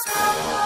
Stop.